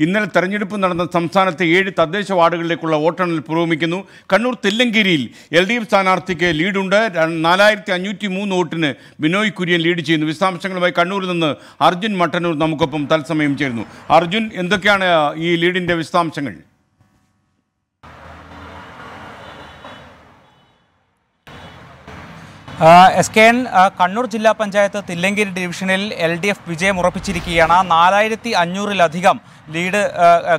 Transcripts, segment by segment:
ഇന്നലെ തെരഞ്ഞെടുപ്പ് നടന്ന സംസ്ഥാനത്തെ ഏഴ് തദ്ദേശ വാർഡുകളിലേക്കുള്ള വോട്ടെണ്ണൽ പുരോഗമിക്കുന്നു. കണ്ണൂർ തില്ലങ്കേരിയിൽ എൽ ഡി എഫ് സ്ഥാനാർത്ഥിക്ക് ലീഡുണ്ട്. നാലായിരത്തി അഞ്ഞൂറ്റി മൂന്ന് വോട്ടിന് ബിനോയ് കുര്യൻ ലീഡ് ചെയ്യുന്നു. വിശദാംശങ്ങളുമായി കണ്ണൂരിൽ നിന്ന് അർജുൻ മട്ടന്നൂർ നമുക്കൊപ്പം തത്സമയം ചേരുന്നു. അർജുൻ എന്തൊക്കെയാണ് ഈ ലീഡിന്റെ വിശദാംശങ്ങൾ? എസ് കെ എൻ കണ്ണൂർ ജില്ലാ പഞ്ചായത്ത് തില്ലങ്കേരി ഡിവിഷനിൽ എൽ ഡി എഫ് വിജയം ഉറപ്പിച്ചിരിക്കുകയാണ്. നാലായിരത്തി അഞ്ഞൂറിലധികം ലീഡ്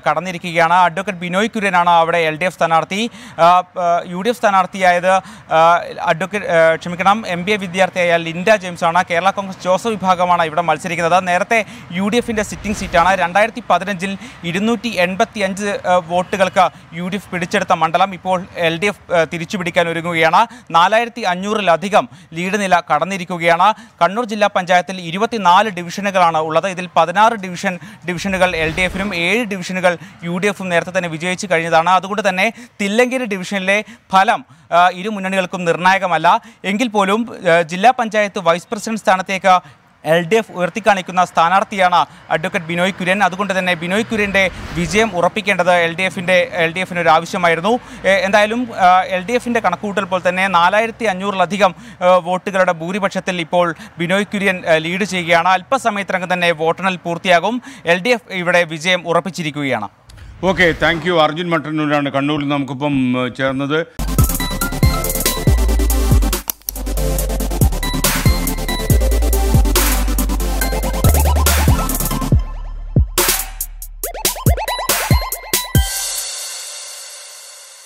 കടന്നിരിക്കുകയാണ്. അഡ്വക്കേറ്റ് ബിനോയ് കുര്യനാണ് അവിടെ എൽ ഡി എഫ് സ്ഥാനാർത്ഥി. യു ഡി എഫ് സ്ഥാനാർത്ഥിയായത് അഡ്വക്കേറ്റ് ക്ഷമിക്കണം എം ബി എ വിദ്യാർത്ഥിയായ ലിൻഡ ജെയിംസ് ആണ് കേരള കോൺഗ്രസ് ജോസഫ് വിഭാഗമാണ് ഇവിടെ മത്സരിക്കുന്നത്. നേരത്തെ യു ഡി എഫിന്റെ സിറ്റിംഗ് സീറ്റാണ്. രണ്ടായിരത്തി പതിനഞ്ചിൽ ഇരുന്നൂറ്റി എൺപത്തി അഞ്ച് വോട്ടുകൾക്ക് യു ഡി എഫ് പിടിച്ചെടുത്ത മണ്ഡലം ഇപ്പോൾ എൽ ഡി എഫ് തിരിച്ചുപിടിക്കാൻ ഒരുങ്ങുകയാണ്. നാലായിരത്തി അഞ്ഞൂറിലധികം ലീഡ് നില കടന്നിരിക്കുകയാണ്. കണ്ണൂർ ജില്ലാ പഞ്ചായത്തിൽ ഇരുപത്തിനാല് ഡിവിഷനുകളാണ് ഉള്ളത്. ഇതിൽ പതിനാറ് ഡിവിഷൻ ഡിവിഷനുകൾ എൽ ഡി എഫിനും ഏഴ് ഡിവിഷനുകൾ യു ഡി എഫും നേരത്തെ തന്നെ വിജയിച്ചു കഴിഞ്ഞതാണ്. അതുകൊണ്ട് തന്നെ തില്ലങ്കേരി ഡിവിഷനിലെ ഫലം ഇരു മുന്നണികൾക്കും നിർണായകമല്ല. എങ്കിൽ പോലും ജില്ലാ പഞ്ചായത്ത് വൈസ് പ്രസിഡന്റ് സ്ഥാനത്തേക്ക് എൽ ഡി എഫ് ഉയർത്തിക്കാണിക്കുന്ന സ്ഥാനാർത്ഥിയാണ് അഡ്വക്കേറ്റ് ബിനോയ് കുര്യൻ. അതുകൊണ്ട് തന്നെ ബിനോയ് കുര്യന്റെ വിജയം ഉറപ്പിക്കേണ്ടത് എൽ ഡി എഫിന്റെ എൽ ഡി എഫിന് ഒരു ആവശ്യമായിരുന്നു. എന്തായാലും എൽ ഡി എഫിന്റെ കണക്കുകൂട്ടൽ പോലെ തന്നെ നാലായിരത്തി അഞ്ഞൂറിലധികം വോട്ടുകളുടെ ഭൂരിപക്ഷത്തിൽ ഇപ്പോൾ ബിനോയ് കുര്യൻ ലീഡ് ചെയ്യുകയാണ്. അല്പസമയത്തിനകം തന്നെ വോട്ടെണ്ണൽ പൂർത്തിയാകും. എൽ ഡി എഫ് ഇവിടെ വിജയം ഉറപ്പിച്ചിരിക്കുകയാണ്. Okay thank you. അർജുൻ മട്ടന്നൂരാണ് കണ്ണൂരിൽ നമുക്കിപ്പം ചേർന്നത്.